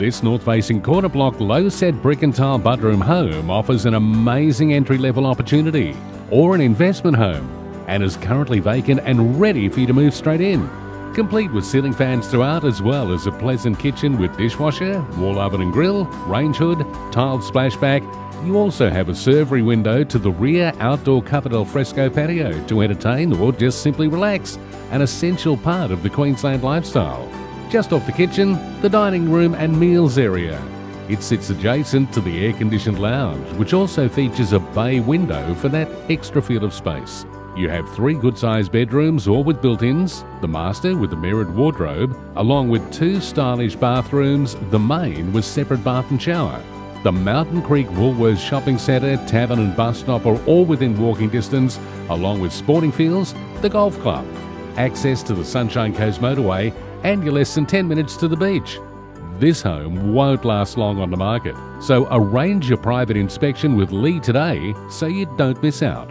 This north facing corner block low set brick and tile bedroom home offers an amazing entry level opportunity or an investment home and is currently vacant and ready for you to move straight in. Complete with ceiling fans throughout as well as a pleasant kitchen with dishwasher, wall oven and grill, range hood, tiled splashback. You also have a servery window to the rear outdoor covered alfresco patio to entertain or just simply relax, an essential part of the Queensland lifestyle. Just off the kitchen, the dining room and meals area. It sits adjacent to the air conditioned lounge, which also features a bay window for that extra feel of space. You have three good sized bedrooms, all with built ins, the master with a mirrored wardrobe, along with two stylish bathrooms, the main with separate bath and shower. The Mountain Creek Woolworths Shopping Centre, Tavern and Bus Stop are all within walking distance, along with sporting fields, the golf club, access to the Sunshine Coast motorway, and you're less than 10 minutes to the beach. This home won't last long on the market, so arrange your private inspection with Lee today so you don't miss out.